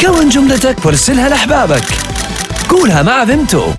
كون جملتك وارسلها لأحبابك. قولها مع فيمتو.